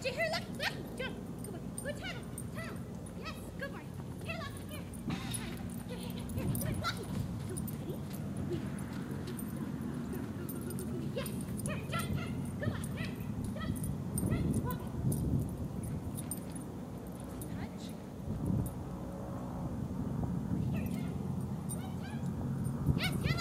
Do you hear? Look, look, jump. Good boy. Good tunnel. Tunnel. Yes, good boy. Here, look, here. Here, here, here. Good, lucky. Good, ready? Yes, yes.